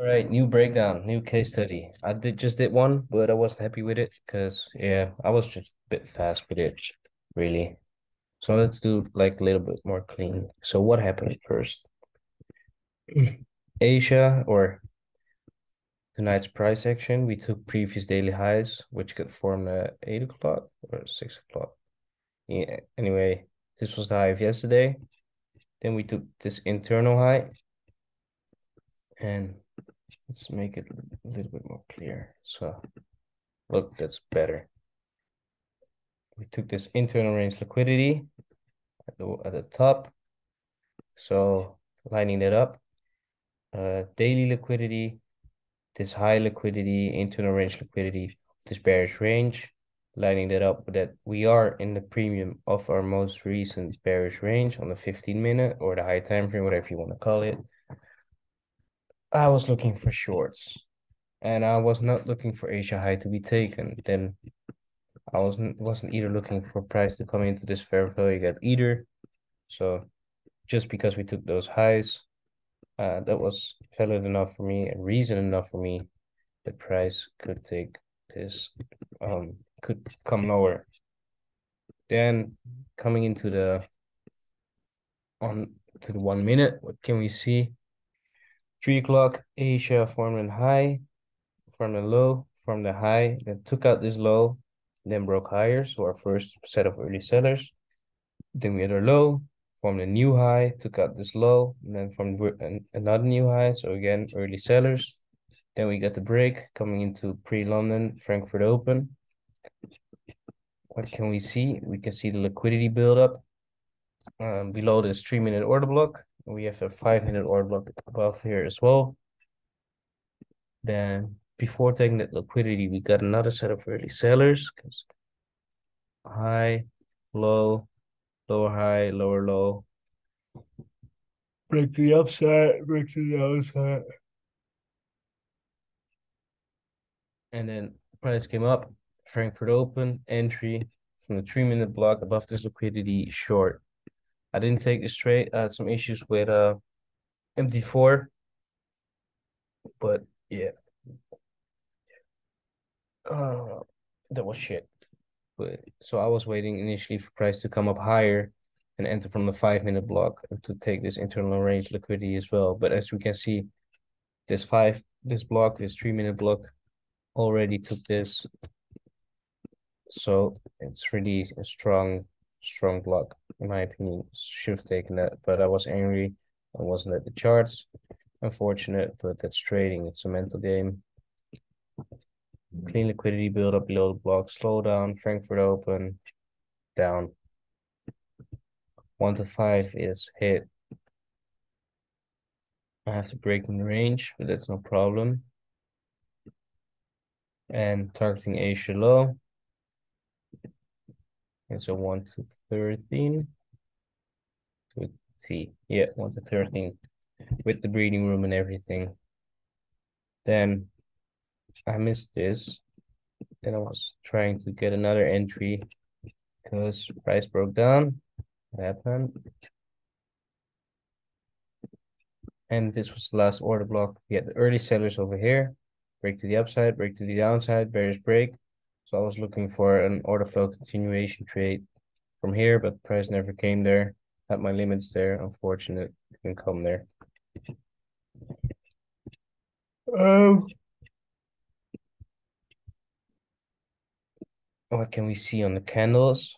All right, new breakdown, new case study. I did just did one, but I wasn't happy with it because yeah, I was just a bit fast with it, really. So let's do like a little bit more clean. So what happened first? Asia or tonight's price action, we took previous daily highs, which could form at eight o'clock or six o'clock. Yeah, anyway, this was the high of yesterday. Then we took this internal high and let's make it a little bit more clear. So look, that's better. We took this internal range liquidity at the, at the top. So lining that up, uh, daily liquidity, this high liquidity, internal range liquidity, this bearish range, lining that up that we are in the premium of our most recent bearish range on the 15 minute or the high time frame, whatever you want to call it. I was looking for shorts and I was not looking for Asia high to be taken. Then I wasn't wasn't either looking for price to come into this fair value gap either. So just because we took those highs, uh, that was valid enough for me and reason enough for me that price could take this um could come lower. Then coming into the on to the one minute, what can we see? Three o'clock, Asia formed a high, from the low, from the high, then took out this low, then broke higher. So our first set of early sellers. Then we had our low, formed a new high, took out this low, and then from another new high. So again, early sellers. Then we got the break coming into pre-London, Frankfurt Open. What can we see? We can see the liquidity buildup um, below this three-minute order block. We have a five minute order block above here as well. Then before taking that liquidity, we got another set of early sellers because high, low, lower high, lower low. Break to the upside, break to the downside. And then price came up, Frankfurt open, entry from the three minute block above this liquidity short. I didn't take it straight. I had some issues with uh MT4. But yeah. Uh that was shit. But so I was waiting initially for price to come up higher and enter from the five minute block to take this internal range liquidity as well. But as we can see, this five this block, this three minute block already took this. So it's really a strong strong block, in my opinion. Should have taken that, but I was angry. I wasn't at the charts. Unfortunate, but that's trading. It's a mental game. Clean liquidity build up below the block. Slow down. Frankfurt open. Down. One to five is hit. I have to break in the range, but that's no problem. And targeting Asia low. And so 1 to 13 to T. Yeah, 1 to 13 with the breathing room and everything. Then I missed this. Then I was trying to get another entry because price broke down. What happened? And this was the last order block. We had the early sellers over here. Break to the upside, break to the downside, bearish break. So I was looking for an order flow continuation trade from here, but price never came there. Had my limits there. Unfortunate, didn't come there. Um, what can we see on the candles?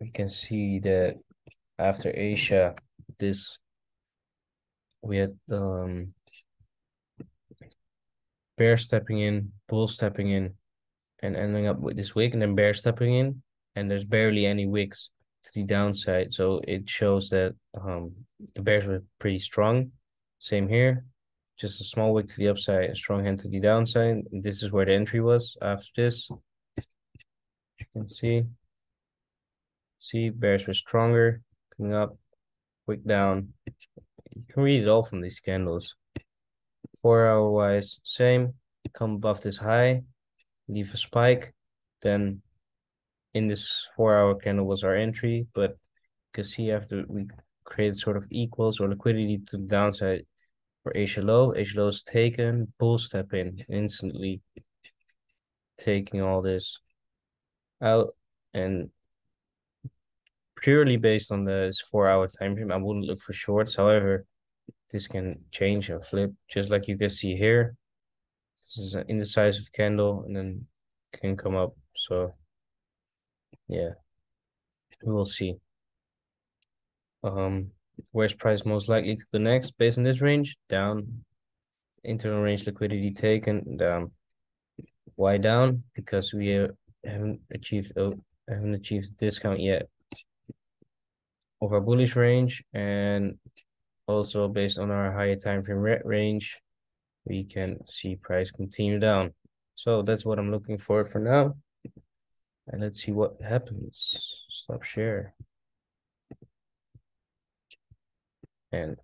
We can see that after Asia, this we had um bear stepping in, bull stepping in, and ending up with this wick and then bear stepping in and there's barely any wicks to the downside. So it shows that um the bears were pretty strong. Same here. Just a small wick to the upside, a strong hand to the downside. And this is where the entry was after this. You can see. See, bears were stronger. Coming up, wick down. You can read it all from these candles. Four hour wise, same. Come above this high leave a spike, then in this four hour candle was our entry, but you can see after we created sort of equals or liquidity to the downside, for Asia low. Asia low is taken, bull step in instantly, taking all this out and purely based on the four hour time frame, I wouldn't look for shorts. However, this can change and flip just like you can see here. This is an indecisive candle and then can come up. So yeah, we will see. Um, where's price most likely to go next based on this range? Down. Internal range liquidity taken down. Why down? Because we haven't achieved oh, haven't achieved discount yet of our bullish range and also based on our higher time frame range we can see price continue down. So that's what i'm looking for for now. And let's see what happens. Stop share. And